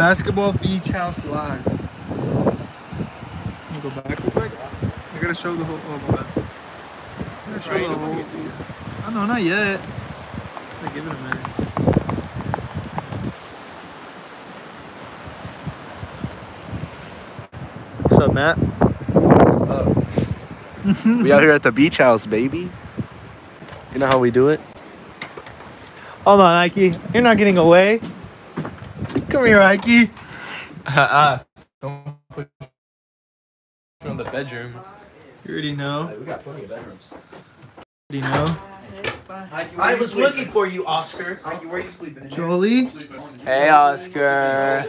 Basketball Beach House Live. Me go back real quick. I gotta show the whole. Oh, my bad. I gotta show Right, the whole. these. Oh, no, not yet. I give it a minute. What's up, Matt? What's up? we out here at the beach house, baby. You know how we do it? Hold on, Nike. You're not getting away. Come here, Ike. Uh, don't put from the bedroom. You already know. We got plenty of bedrooms. You already know. I was looking for you, Oscar. where are you sleeping? In Jolie. Hey, Oscar.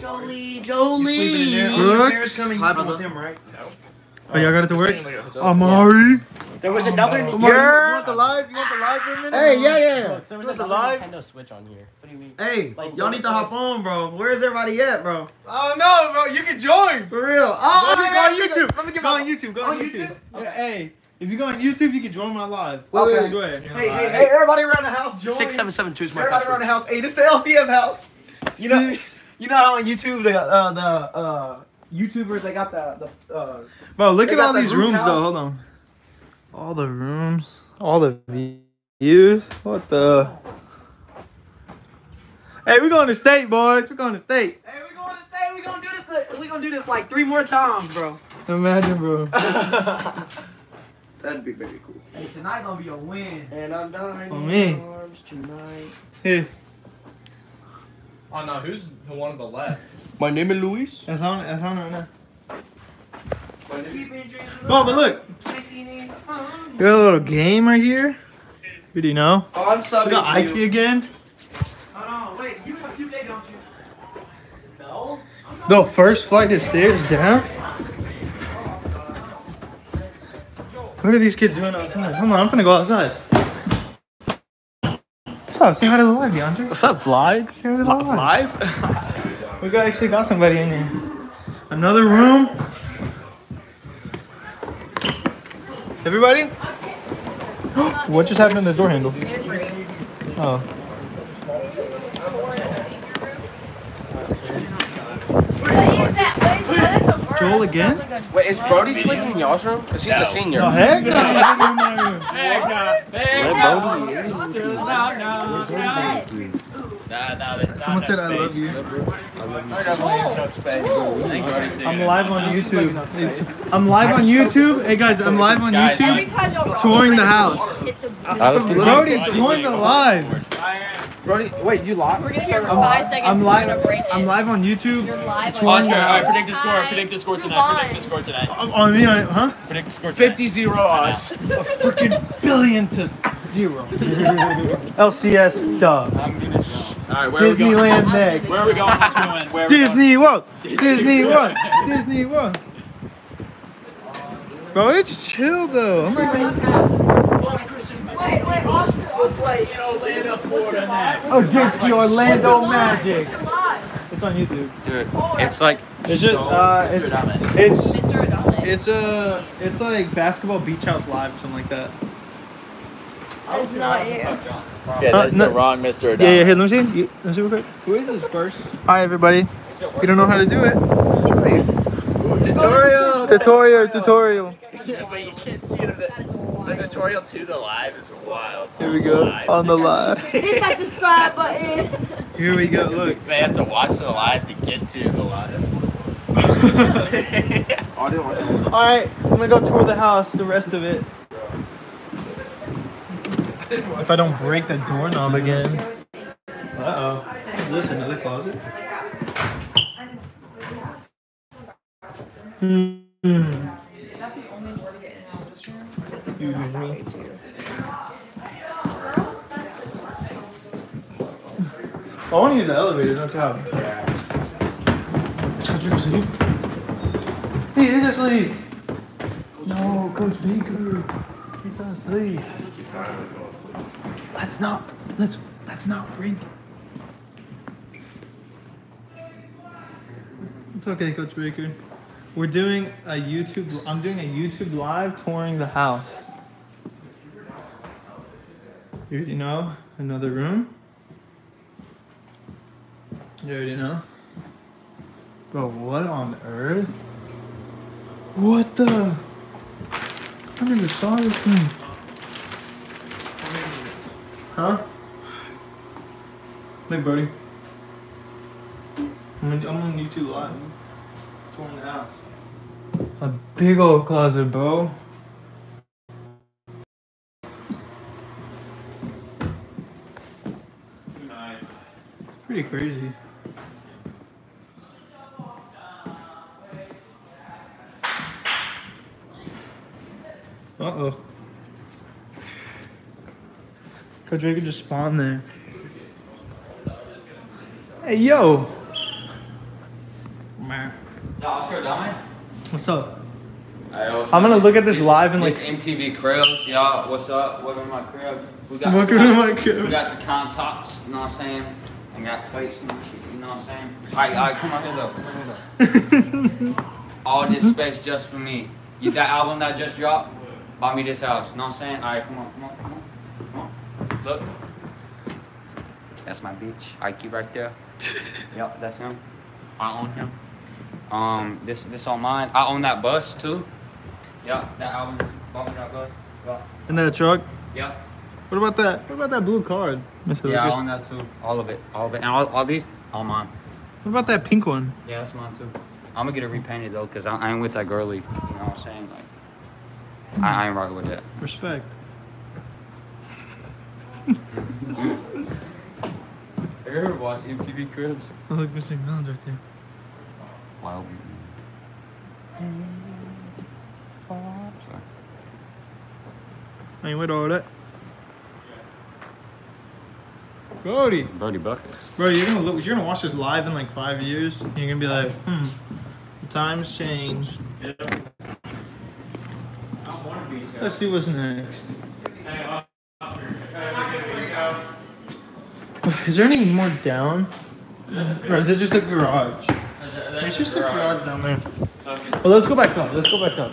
Jolie, Jolie. sleeping in there? Brooks. Your parents coming? You sleeping with them, right? Oh, y'all got it to work? Amari. There was another. Amari, you want the live? You want the live for a minute? Hey, yeah, yeah. There was Want the another live? Nintendo Switch on here. What do you mean? Hey, Like, y'all need to hop on, bro. Where's everybody at, bro? Oh no, bro! You can join. For real. Oh, Let me go on YouTube. Let me get go on YouTube. Go on, on YouTube. YouTube? Hey, if you go on YouTube, you can join my live. Okay. I. Hey, hey, hey, everybody around the house, join. Six seven seven two is my Everybody around the house. Hey, this is the LCS house. You know, you know how on YouTube the uh, the uh, YouTubers they got the the uh, Bro, look at all the these rooms house. though. Hold on. All the rooms, all the views. What the? Hey, we're going to state, boys. We're going to state. Hey, we're going to state. We're gonna do this. uh, We gonna do this like three more times, bro. Imagine, bro. That'd be very cool. Hey, tonight gonna be a win. And I'm dying For in me. your arms tonight. Hey, Oh no, who's the one on the left? My name is Luis. that's on. That's on right now. Keeping dreams Oh, but look, alive. we got a little game right here. Who do you know? Oh, I'm We subbing got to Ike again. Oh, Hold on, wait. You have 2K, don't you? No. The first flight of stairs down. What are these kids doing outside? Come on, I'm gonna go outside. What's up? Say hi to the live, DeAndre. What's up, Vlog? Say hi to the live. Live? We got actually got somebody in here. Another room. Everybody? what just happened to this door handle? Oh. Joel again? Wait, is Brody sleeping in y'all's room? Because he's a senior. No, heck no. he's not in my room. Someone said I love you. I'm live on YouTube. It's- I'm live on YouTube. Hey guys, I'm live on YouTube. time y'all Touring the house. Brody, join the live. Brody, wait, you locked? We're gonna hear it for five seconds. I'm live. We're gonna break it. I'm live on YouTube. You're live on the Oscar, alright, predict the score. Hi. Predict the score tonight. Move Predict the score tonight. Oh, oh, on on me, I- huh? Predict the score tonight. 50 0 us. A freaking billion to zero. LCS dub. I'm gonna show. Alright, where are we going? Disneyland next. Where are we going? Where are we going? Disney World. Disney World. Disney World. Bro, it's chill though. Oh I'm not Wait, wait, Oscar. Play in Orlando, Florida next. against the Orlando Magic. It's on YouTube. Dude, it's like. It's just uh, it's it's Mr. It's a it's like basketball beach house live or something like that. That's not you. Yeah, that's the wrong Mr. Yeah, yeah. Here, let me see. You- Let me see real quick. Who is this person? Hi, everybody. If you don't know how to do it, Tutorial. tutorial, tutorial. Yeah, but you can't see it. That is The, the tutorial to the live is wild. Here we go on the live. Hit that subscribe button. Here we go. Look. They have to watch the live to get to the live. All right, I'm gonna go tour the house. The rest of it. If I don't break the doorknob again. Uh oh. Is this another closet? Hmm. Excuse me. I want to use the elevator, no cap. Let's go drink sleep. He is asleep. No, Coach Baker. He fell asleep. Let's not. Let's. Let's not bring. It's okay, Coach Baker. We're doing a YouTube. I'm doing a YouTube live touring the house. You already know another room. You already know. Bro, what on earth? What the? I never saw this thing. Huh? Hey, buddy. I'm on, I'm on YouTube live. Touring the house. A big old closet, bro. it's Pretty crazy. Uh oh. Coach Drake just spawned there. Hey yo! Man. Dame. What's up? Hey, what's I'm gonna look at this live in This like. MTV Cribs, y'all. What's up? Welcome to my crib. We got Welcome to my crib. We got the countertops, you know what I'm saying? And got plates and shit, you know what I'm saying? Alright, alright, come on here though. Come on here though. All this space just for me. You that album that just dropped? Buy me this house. You know what I'm saying? Alright, come on, come on, come on. Come on. Look. That's my beach. Ike right there. yep, that's him. I own him. Um, this this on mine. I own that bus too. Yeah, that album. Bought me that bus. Yep. In that truck. Yep. What about that? What about that blue card, Mr. Yeah, I Lucas? own that too. All of it. All of it. And all, all these, all mine. What about that pink one? Yeah, that's mine too. I'm gonna get it repainted though, cause I, I ain't with that girly. You know what I'm saying? Like, I, I ain't rocking with that. Respect. Have you ever watched MTV Cribs? Oh, look, Mr. Melon's right there. Wow. Sorry. I ain't with all that. Brody. Birdie buckets. Bro, you're gonna look. You're gonna watch this live in like five years. And you're gonna be like, hmm, the times changed. Let's see what's next. Is there any more down? Or is it just a garage? It's just a garage down there. Well, let's go back up. Let's go back up.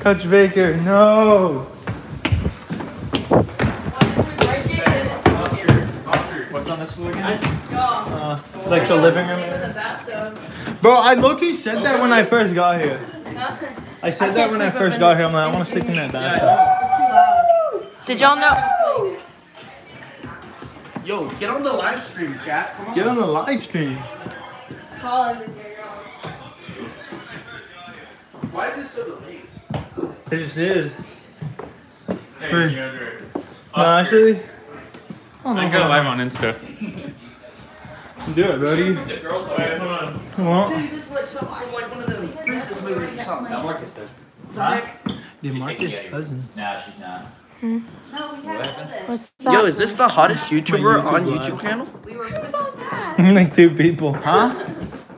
Coach Baker, no. What's on this floor again? Uh, like the living room. Bro, I low-key said that when I first got here. I said that when I first got here. I'm like, I want to sleep in that bathroom. Did y'all know? Yo, get on the live stream, chat. Come on. Get on the live stream. Why is this so delayed? It just is. For, no, actually. I don't know I if go I- live on Insta. Do it, buddy. The girls Wait, hold on. Well, Dude, this is like something from like one of the princess movies or something. Marcus did. DeMarcus Cousins. Nah, she's not. What's Yo, is this the hottest YouTuber on YouTube YouTube channel? We were like two people. Huh?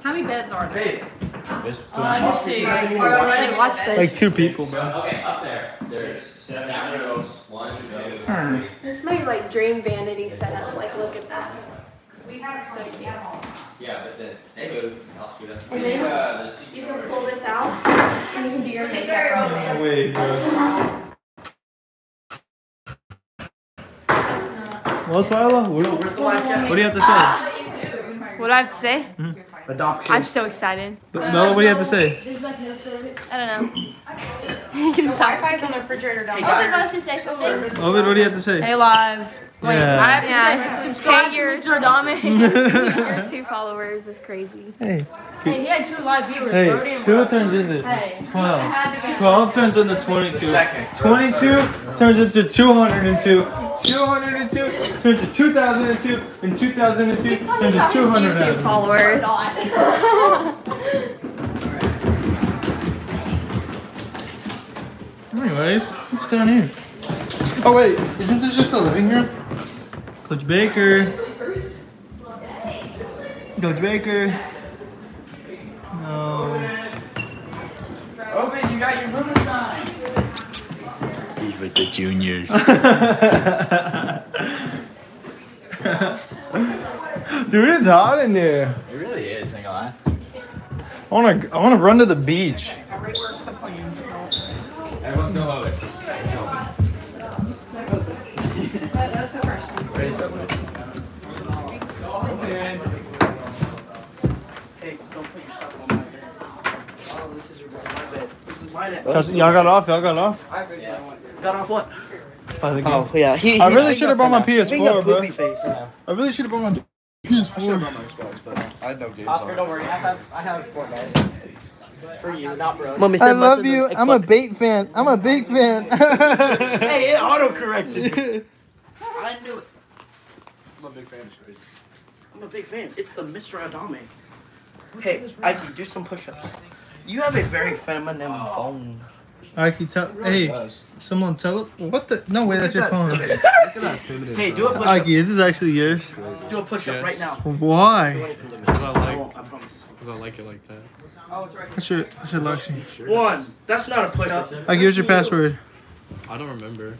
How many beds are there? Hey, Alright, watch this. Like two people, bro. Okay, up there. There's seven girls. One, two, This is my like dream vanity setup. Like, look at that. Yeah, but then they move. I'll scoot up. And then Uh, you can pull this out and you can do your makeup. No way, bro. Well, Twyla, what, where's the live chat? what do you have to say? Ah, what do I have to say? Hmm. Adoption. I'm so excited. No, what do you have to say? I don't know. you can talk. Wi-Fi's on the refrigerator Hey downstairs. guys, to say something. Ovid, what do you have to say? Hey, live. Wait, Yeah. I have to Yeah. say, subscribe Hey, to you're- Mr. Adame. Your two followers is crazy. Hey, hey, he had two live viewers, hey, two Brody. turns into Hey. 12. Had to be- 12 turns into 22. 22 turns into 202. 202 turns to 2002. And 2002 turns to YouTube 200. followers. Anyways, what's down here? Oh wait, isn't there just a living room? Coach Baker. Coach Baker. with the juniors. Dude, it's hot in here. It really is, ain't gonna lie. I wanna, I wanna run to the beach. Everyone's gonna love it. Y'all got off, y'all got off. Got off what? I think. Oh yeah, he. I really should have a brought my finesse. Being a PS4, bro. poopy face. I really should have brought my I should have PS4. brought my Xbox, but I had no games Oscar, don't worry. I have I have Fortnite. For you, not bro. Mommy I said much love you. I'm a Xbox. bait fan. I'm a bait fan. Hey, it auto corrected. I knew it. I'm a big fan of Crazy. I'm a big fan. It's the Mr. Adame. Hey, Ike, do some push-ups. You have a very feminine phone. I can tell. Hey, someone tell. What the? No way. That's your phone. Hey, do a push-up. Ike, is this actually yours? Do a push-up Yes. right now. Why? Because I I like, won't, I I like it like that. Oh, that's your. That's your luxury. One. That's not a push-up. Ike, here's your password. I don't remember.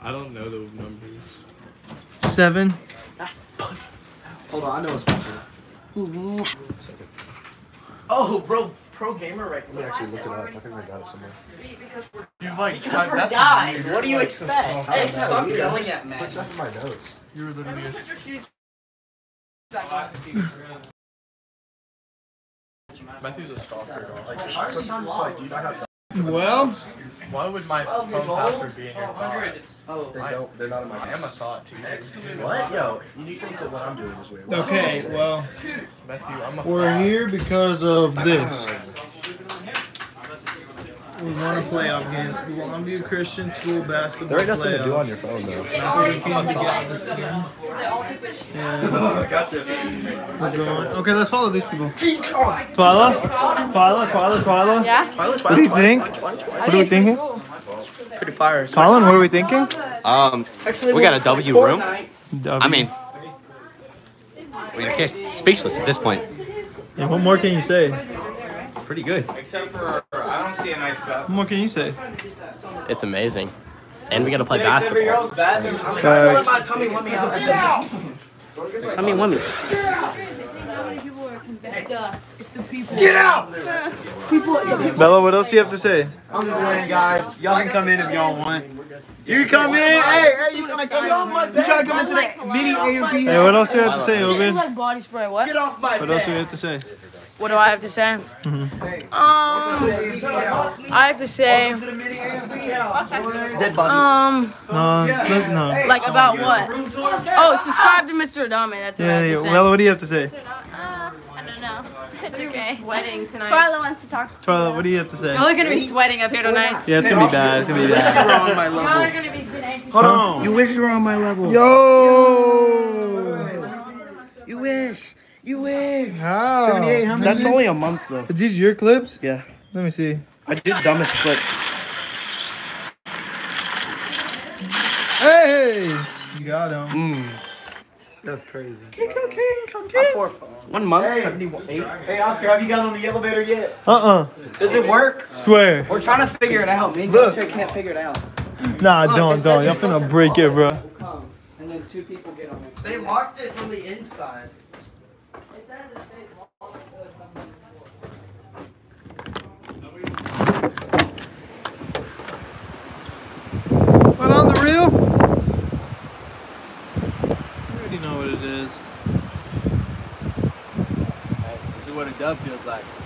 I don't know the numbers. Seven. Hold on, I know it's possible. Oh, bro, pro gamer right now. actually look it up. I think I got it somewhere. You like, Because we're that's guys. weird. What do you expect? Hey, stop yelling at me. Put stuff in my notes. You were literally a Matthew's a stalker. dog. Sometimes it's like, you not have Well, Why would my phone password be in your thoughts? Oh, they don't, they're not in my I am a thought too. What? Yo, you think that what I'm doing is weird. okay. Well, Matthew, I'm a we're here because of this. We want to play out game. We want to do Christian school basketball There ain't nothing to do on your phone though. It already So we came says like together this game. they all keep it sh- Yeah, Gotcha. we're going. Okay, let's follow these people. Twyla? Twyla? Twyla? Twyla? Yeah? Twilight, What do you think? What are we thinking? Pretty fire. Colin, what are we thinking? Um, Actually, We got a W room? Fortnite. I mean, I mean, I can't speechless at this point. Yeah, what more can you say? Pretty good. Except for, I don't see a nice What can you say? It's amazing. And we gotta play basketball. I don't let my tummy want me out at the Tummy want me. Get out! Bella, what else do you have to say? I'm going, guys. Y'all can come in if y'all want. You can come in. Hey, hey, you trying to come in? You trying to come into that mini AMP? Hey, what else do you have to say, Obin? like body spray. What? Get off my What else do you have to say? What do I have to say? Um, I have to say, Dead body. um, No, no, no. like about what? Oh, subscribe to Mr. Adame. That's what I have to say. Bella, what do you have to say? Uh, I don't know. It's okay. Wedding tonight. Twyla wants to talk. Twyla, what do you have to say? Y'all are gonna be sweating up here tonight. Yeah, it's gonna be bad. It's gonna be You bad. were on my Y'all are gonna be good. Hold on. You wish you were on my level. Yo! You wish. You wish. How? That's only a month though. Are these your clips? Yeah. Let me see. I did dumbest clips. Hey! You got him. Mm. That's crazy. King King. One month. Hey, Oscar, have you got on the elevator yet? Uh-uh. Does it work? Swear. We're trying to figure it out. Me and Look. Look. can't figure it out. Nah, Look, don't, don't. you're Y'all finna break it, call, bro. people come, And then two people get on it. They locked it from the inside. But on the real? You already know what it is. This is what a dub feels like. This literally